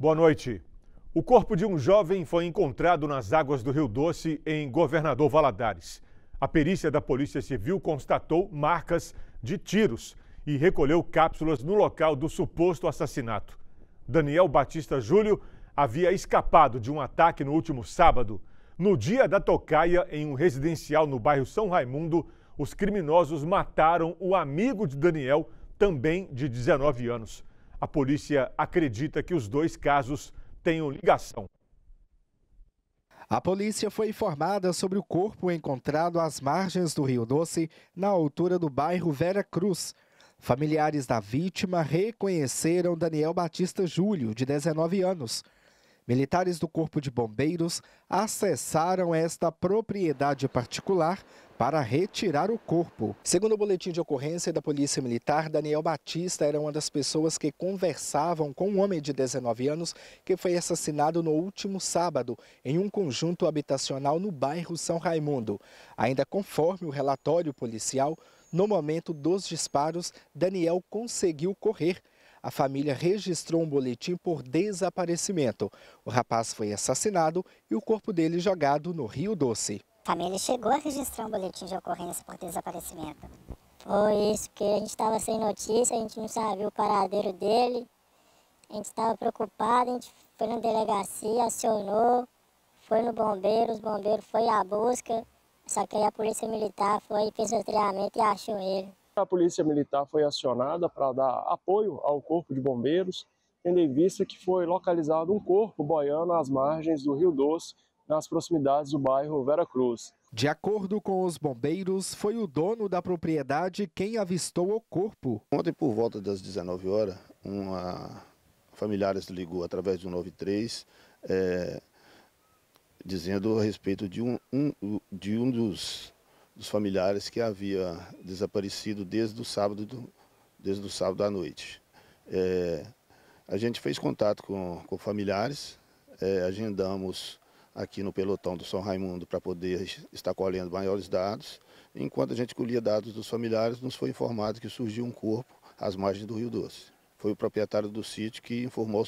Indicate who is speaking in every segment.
Speaker 1: Boa noite. O corpo de um jovem foi encontrado nas águas do Rio Doce, em Governador Valadares. A perícia da Polícia Civil constatou marcas de tiros e recolheu cápsulas no local do suposto assassinato. Daniel Batista Júlio havia escapado de um ataque no último sábado. No dia da tocaia, em um residencial no bairro São Raimundo, os criminosos mataram o amigo de Daniel, também de 19 anos. A polícia acredita que os dois casos tenham ligação.
Speaker 2: A polícia foi informada sobre o corpo encontrado às margens do Rio Doce, na altura do bairro Vera Cruz. Familiares da vítima reconheceram Daniel Batista Júlio, de 19 anos. Militares do Corpo de Bombeiros acessaram esta propriedade particular para retirar o corpo. Segundo o boletim de ocorrência da Polícia Militar, Daniel Batista era uma das pessoas que conversavam com um homem de 19 anos que foi assassinado no último sábado em um conjunto habitacional no bairro São Raimundo. Ainda conforme o relatório policial, no momento dos disparos, Daniel conseguiu correr a família registrou um boletim por desaparecimento. O rapaz foi assassinado e o corpo dele jogado no Rio Doce.
Speaker 3: Família chegou a registrar um boletim de ocorrência por desaparecimento. Foi isso, que a gente estava sem notícia, a gente não sabia o paradeiro dele. A gente estava preocupado, a gente foi na delegacia, acionou, foi no bombeiro, os bombeiros foi à busca, só que aí a polícia militar foi, fez o e achou ele.
Speaker 4: A Polícia Militar foi acionada para dar apoio ao Corpo de Bombeiros, tendo em vista que foi localizado um corpo boiando às margens do Rio Doce, nas proximidades do bairro Vera Cruz.
Speaker 2: De acordo com os bombeiros, foi o dono da propriedade quem avistou o corpo.
Speaker 5: Ontem, por volta das 19 horas, uma familiares ligou através do 93, é, dizendo a respeito de um, um, de um dos dos familiares que havia desaparecido desde o sábado, do, desde o sábado à noite. É, a gente fez contato com, com familiares, é, agendamos aqui no pelotão do São Raimundo para poder estar colhendo maiores dados. Enquanto a gente colhia dados dos familiares, nos foi informado que surgiu um corpo às margens do Rio Doce. Foi o proprietário do sítio que informou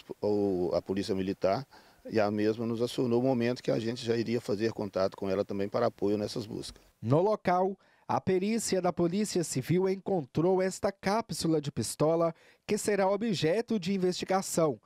Speaker 5: a Polícia Militar e a mesma nos acionou o momento que a gente já iria fazer contato com ela também para apoio nessas buscas.
Speaker 2: No local, a perícia da Polícia Civil encontrou esta cápsula de pistola que será objeto de investigação.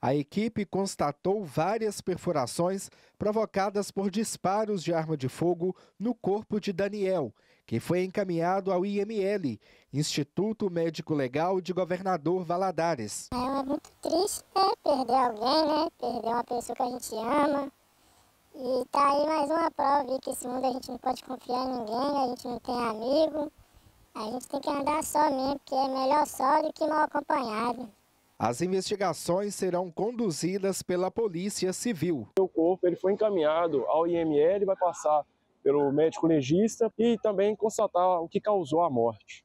Speaker 2: A equipe constatou várias perfurações provocadas por disparos de arma de fogo no corpo de Daniel, que foi encaminhado ao IML, Instituto Médico Legal de Governador Valadares.
Speaker 3: É muito triste né? perder alguém, né? perder uma pessoa que a gente ama. E tá aí mais uma prova que esse mundo a gente não pode confiar em ninguém, a gente não tem amigo. A gente tem que andar só mesmo, porque é melhor só do que mal acompanhado.
Speaker 2: As investigações serão conduzidas pela Polícia Civil.
Speaker 4: O corpo ele foi encaminhado ao IML, vai passar pelo médico legista e também constatar o que causou a morte.